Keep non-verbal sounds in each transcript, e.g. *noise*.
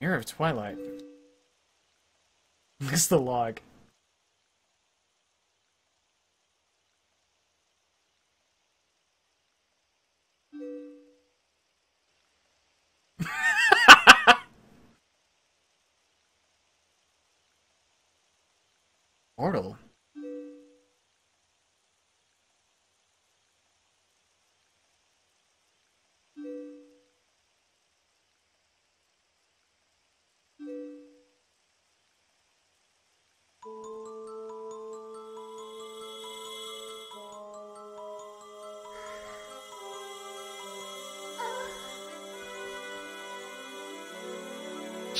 Mirror of Twilight. *laughs* What's the log?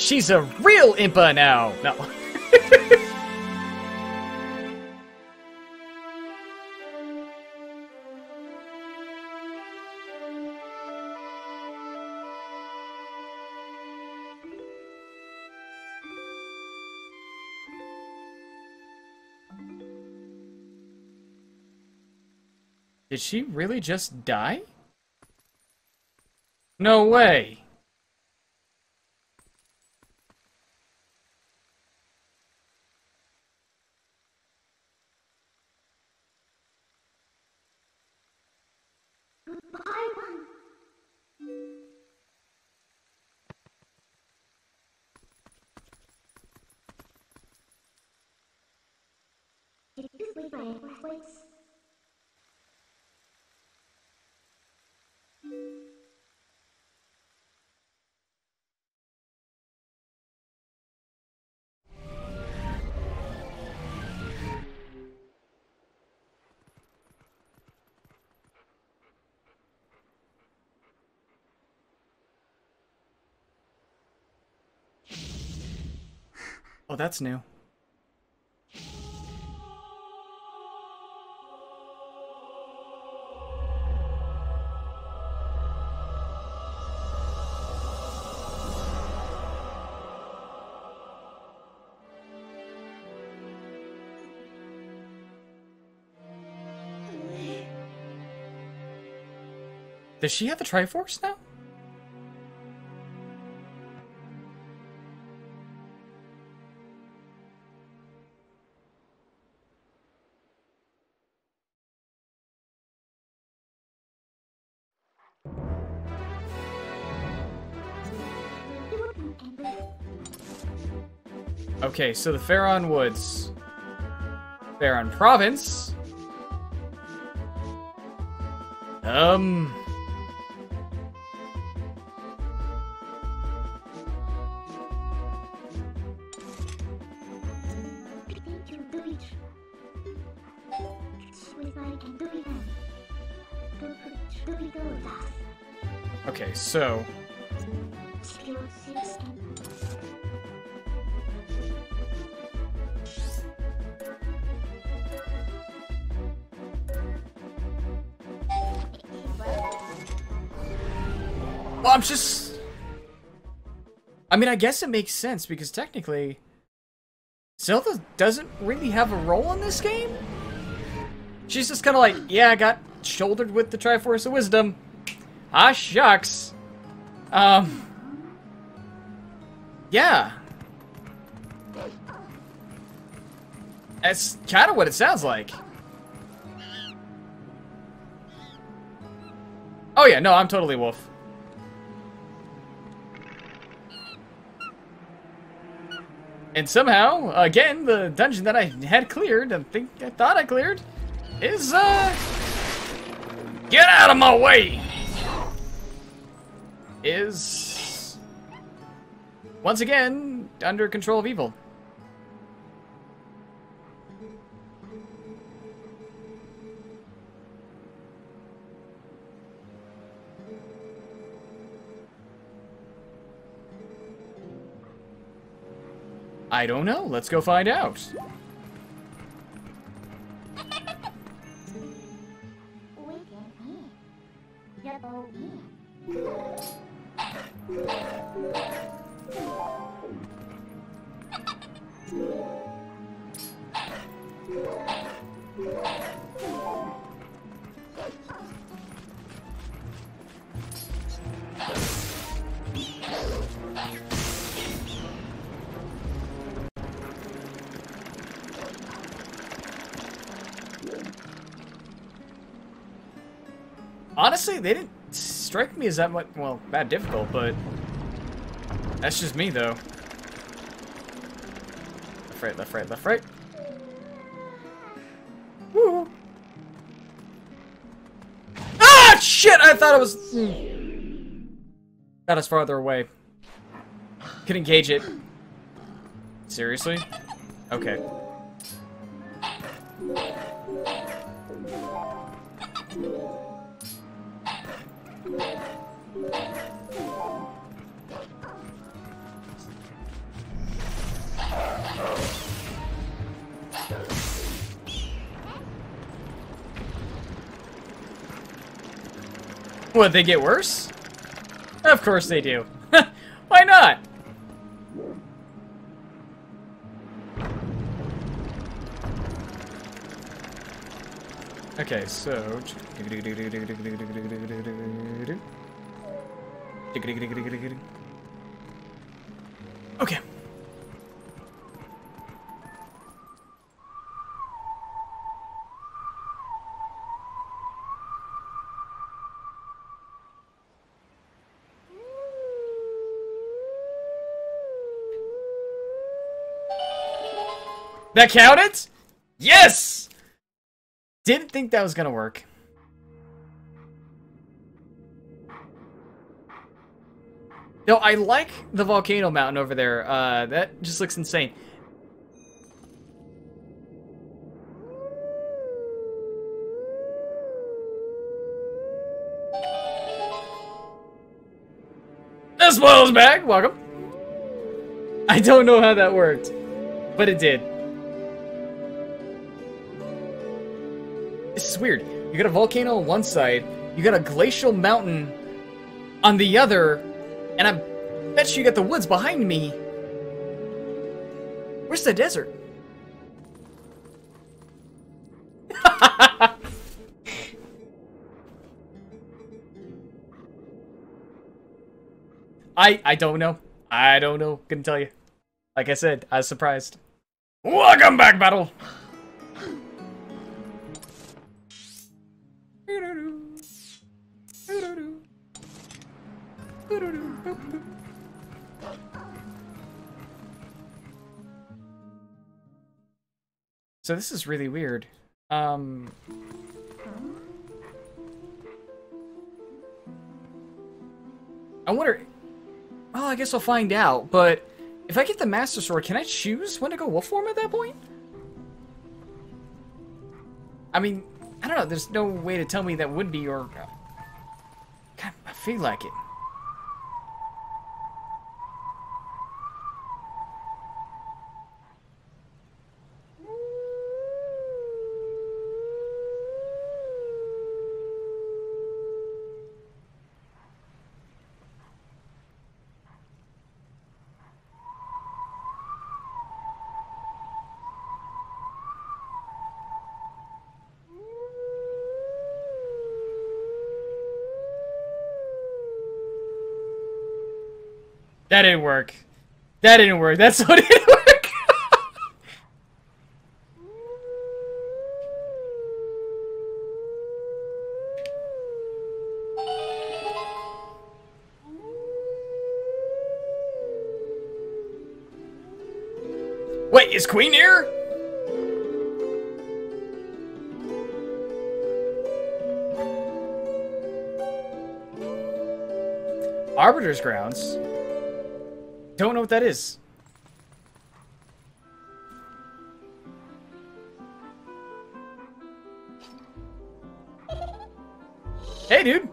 She's a real impa now. No. *laughs* Did she really just die? No way. Oh, that's new. Does she have the Triforce now? Okay, so the Faron Woods. Faron Province. Um... so... Well, I'm just... I mean, I guess it makes sense, because technically... Zelda doesn't really have a role in this game? She's just kind of like, yeah, I got shouldered with the Triforce of Wisdom. Ah, shucks. Um... Yeah. That's kind of what it sounds like. Oh yeah, no, I'm totally Wolf. And somehow, again, the dungeon that I had cleared, I think I thought I cleared, is, uh... Get out of my way! Is... Once again, under control of evil. I don't know. Let's go find out. Me as that much, well, that difficult, but that's just me, though. Left, right, left, right, left, right. Woo! Ah, shit! I thought it was... That is farther away. Could engage it. Seriously? Okay. What, they get worse? Of course they do. *laughs* Why not? Okay, so... That counted? Yes! Didn't think that was gonna work. No, I like the volcano mountain over there. Uh, that just looks insane. The spoils back. Welcome. I don't know how that worked, but it did. Weird. You got a volcano on one side, you got a glacial mountain on the other, and I bet you got the woods behind me. Where's the desert? *laughs* I I don't know. I don't know. Couldn't tell you. Like I said, I was surprised. Welcome back, battle. So this is really weird. Um... I wonder... Well, I guess I'll find out, but if I get the Master Sword, can I choose when to go wolf form at that point? I mean, I don't know, there's no way to tell me that would be, or... God, I feel like it. That didn't work. That didn't work. That's *laughs* what didn't work. Wait, is Queen here? Arbiter's Grounds? Don't know what that is. Hey, dude.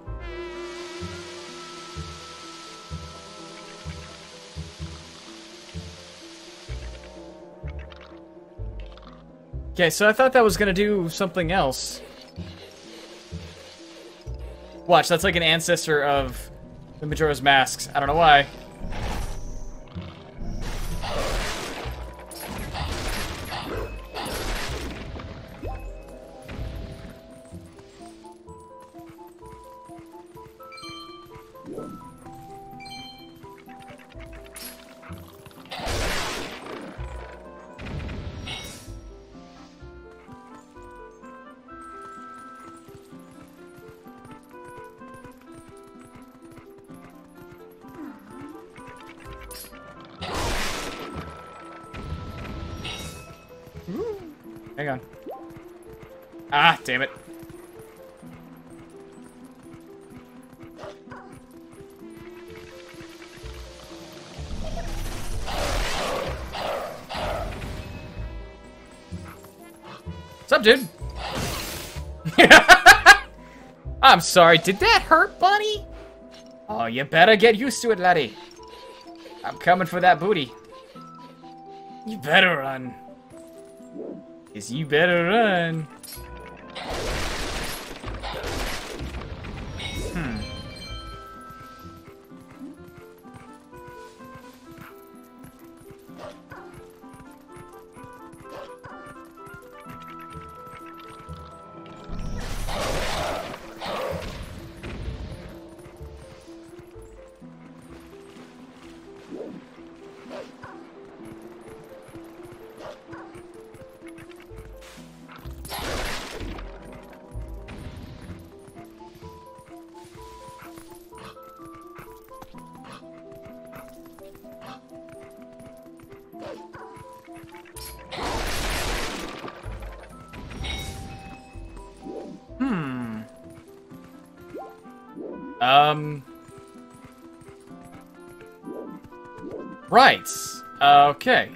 Okay, so I thought that was gonna do something else. Watch, that's like an ancestor of the Majora's Masks. I don't know why. Hang on. Ah, damn it. What's up, dude? *laughs* I'm sorry, did that hurt, buddy? Oh, you better get used to it, laddie. I'm coming for that booty. You better run. You better run. Um. Right. Okay.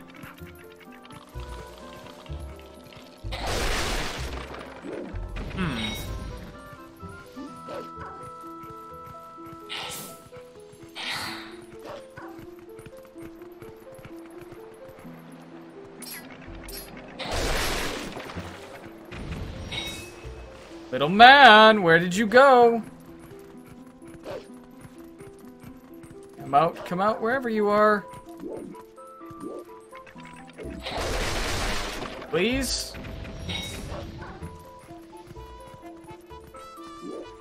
Hmm. Little man, where did you go? Come out, come out wherever you are. Please?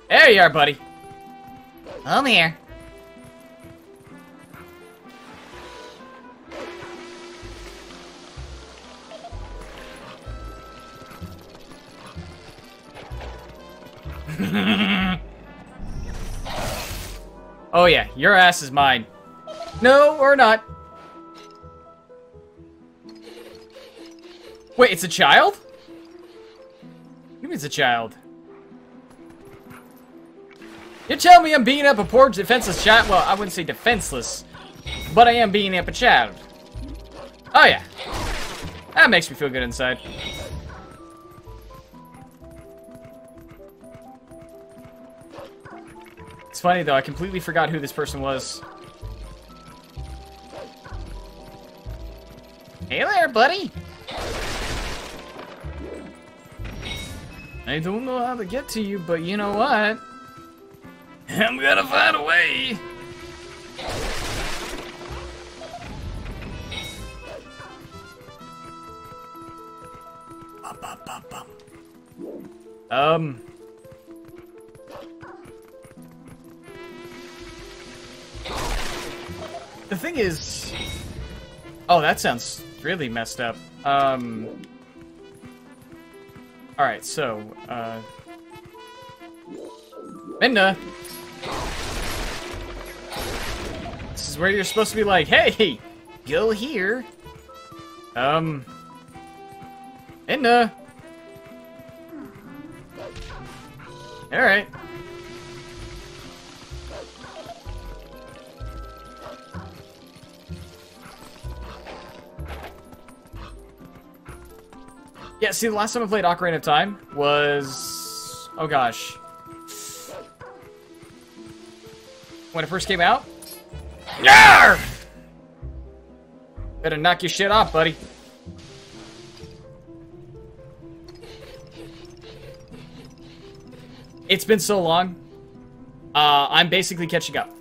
There you are, buddy. I'm here. Oh yeah, your ass is mine. No, or not. Wait, it's a child? You mean it's a child? You're telling me I'm beating up a poor defenseless child? Well, I wouldn't say defenseless, but I am beating up a child. Oh yeah. That makes me feel good inside. It's funny though, I completely forgot who this person was. Hey there, buddy! I don't know how to get to you, but you know what? *laughs* I'm gonna find a way! Um... is... Oh, that sounds really messed up. Um... Alright, so, uh... Midna! This is where you're supposed to be like, hey! Go here! Um... Midna! Alright. Yeah, see, the last time I played Ocarina of Time was... Oh, gosh. When it first came out? Yarr! Better knock your shit off, buddy. It's been so long. Uh, I'm basically catching up.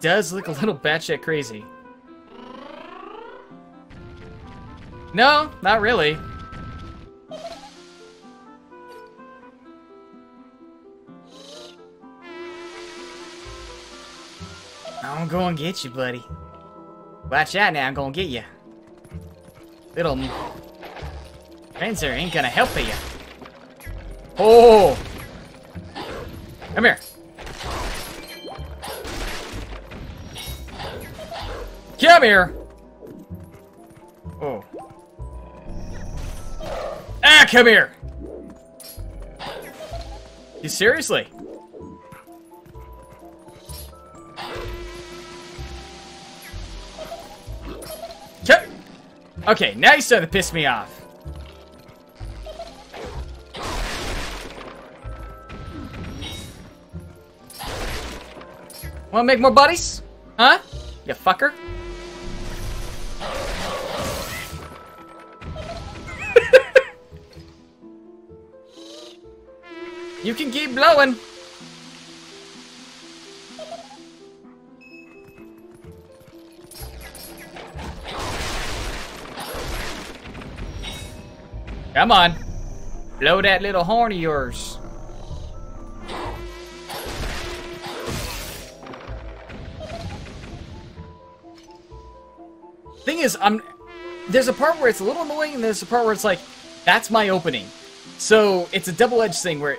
Does look a little batshit crazy. No, not really. I'm gonna get you, buddy. Watch out now, I'm gonna get you. Little Spencer ain't gonna help you. Oh! Come here. Come here! Oh. Ah, come here! You seriously? Okay, now you're starting to piss me off. Wanna make more buddies? Huh? You fucker? You can keep blowing. Come on. Blow that little horn of yours. Thing is, I'm there's a part where it's a little annoying and there's a part where it's like, that's my opening. So it's a double-edged thing where,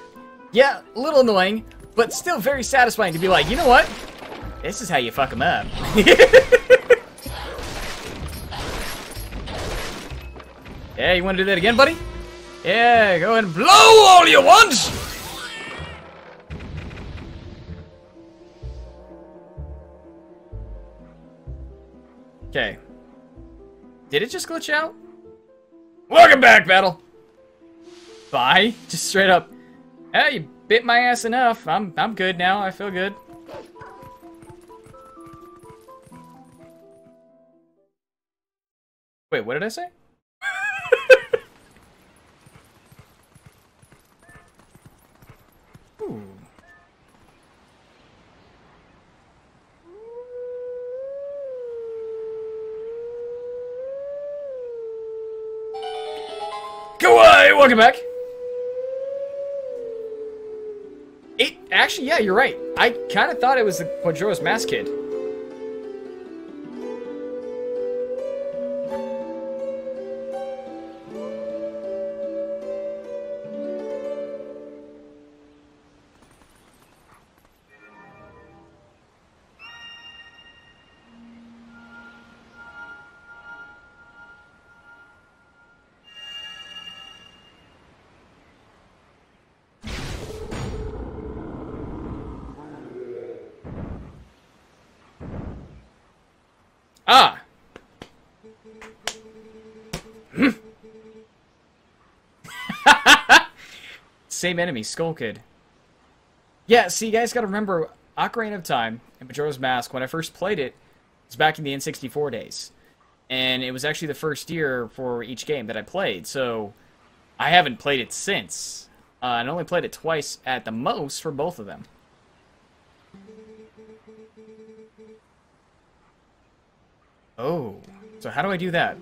yeah, a little annoying, but still very satisfying to be like, you know what? This is how you fuck them up. *laughs* yeah, you want to do that again, buddy? Yeah, go and blow all you want! Okay. Did it just glitch out? Welcome back, Battle! Bye? Just straight up. Hey, you bit my ass enough. I'm I'm good now. I feel good. Wait, what did I say? *laughs* welcome back. It actually, yeah, you're right. I kind of thought it was the Majora's Mask kid. Same enemy, Skull Kid. Yeah, see, you guys gotta remember, Ocarina of Time and Majora's Mask, when I first played it, was back in the N64 days. And it was actually the first year for each game that I played, so I haven't played it since. Uh, I only played it twice at the most for both of them. Oh, so how do I do that?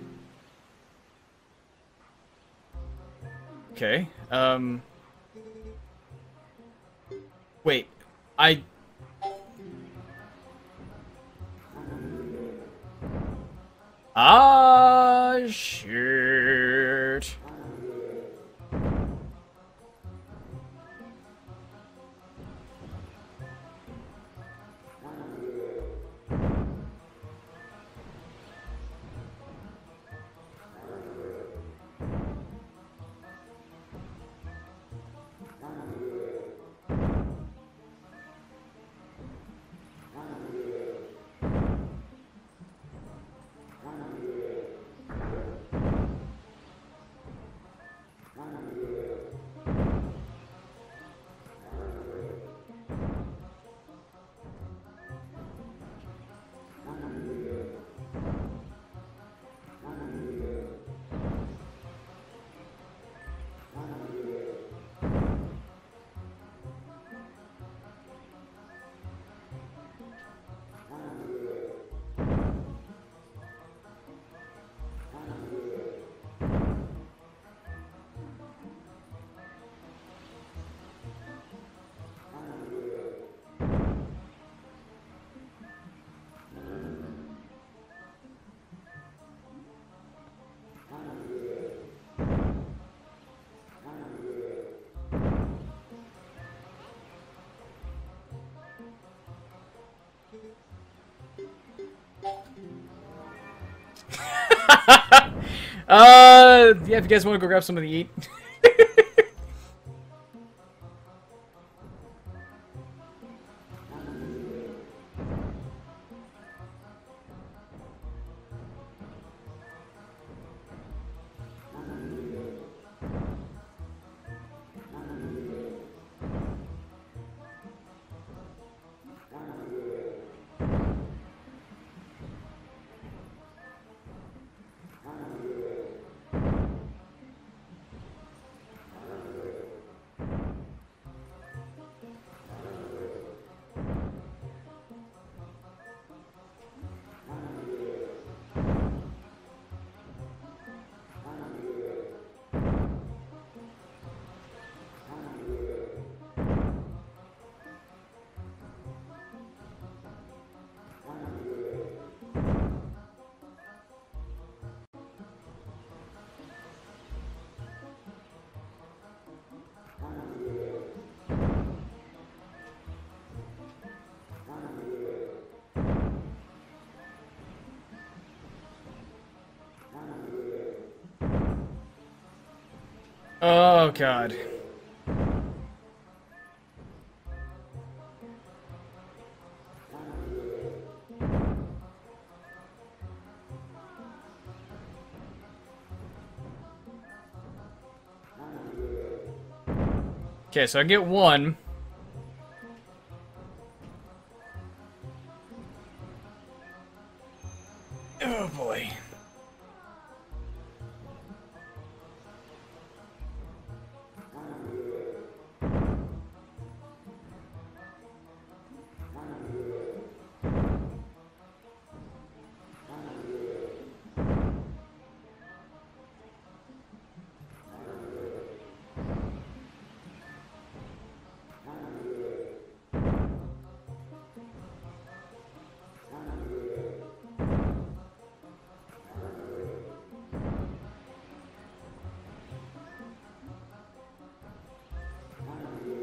Okay, um... Wait, I... Ah, shit. Uh, yeah, if you guys want to go grab something to eat. *laughs* Oh, God. Okay, so I get one.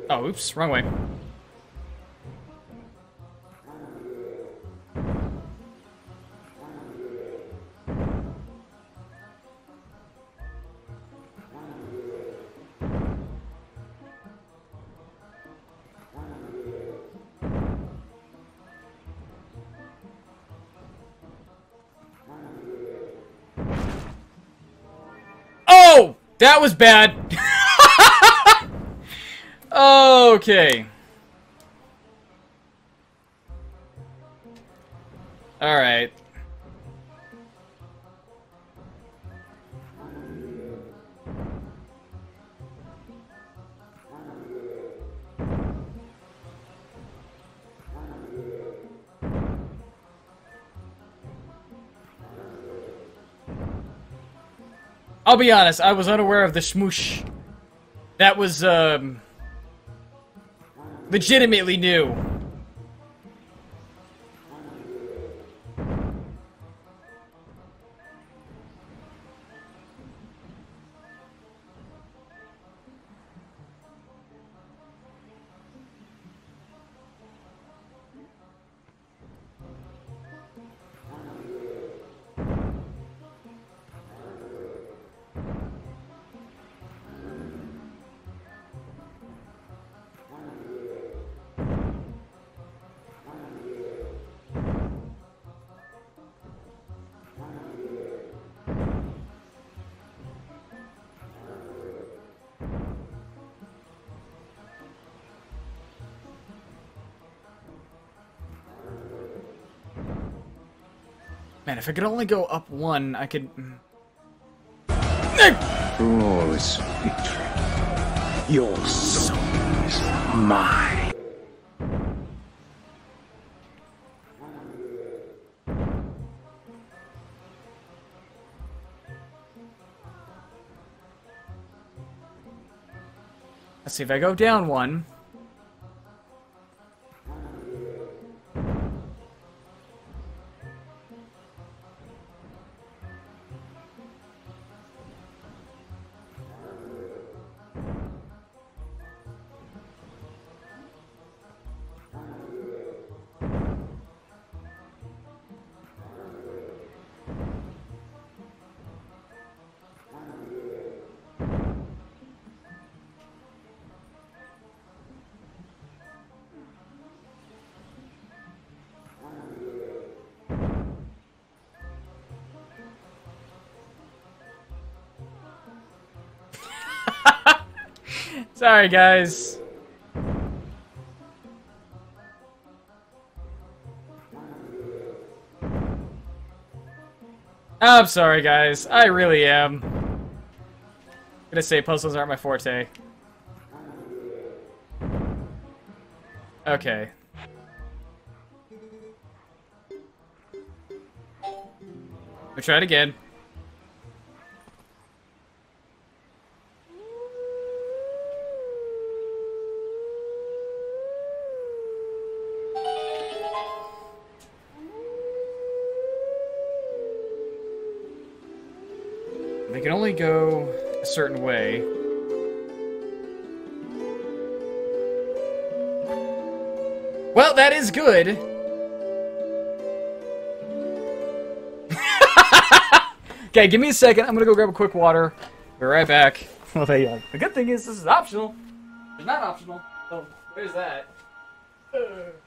Oh, oops, wrong way. Oh! That was bad! *laughs* Okay. Alright. I'll be honest, I was unaware of the smoosh. That was, um legitimately new. Man, if I could only go up one, I could... Mm. Flawless victory. Your soul is mine. Let's see if I go down one. Sorry, guys. Oh, I'm sorry, guys. I really am. I'm gonna say puzzles aren't my forte. Okay. We'll try it again. Can only go a certain way. Well, that is good. *laughs* okay, give me a second. I'm gonna go grab a quick water. Be right back. *laughs* Well, there you are. The good thing is this is optional. It's not optional. Oh, so there's that. *laughs*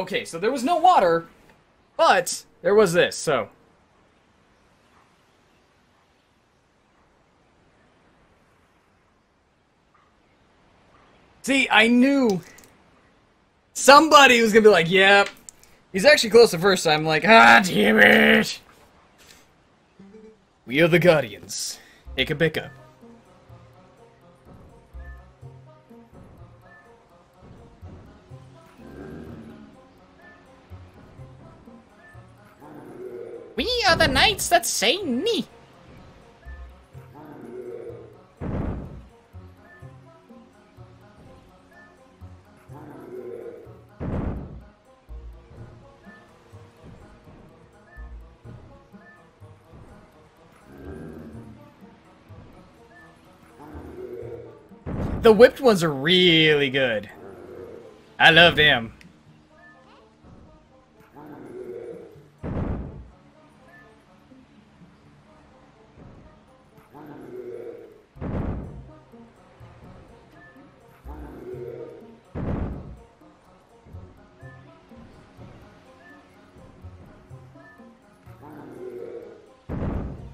Okay, so there was no water, but there was this, so. See, I knew somebody was gonna be like, yep. He's actually close the first time, I'm like, ah, damn it. We are the Guardians. Ika Bika. We are the knights that say me. The whipped ones are really good. I love them.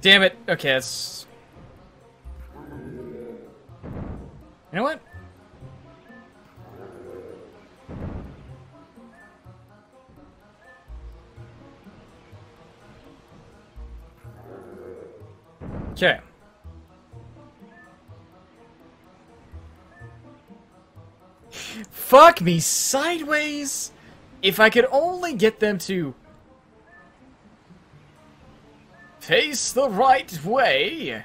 Damn it. Okay, that's... You know what? Okay. *laughs* Fuck me sideways! If I could only get them to face the right way.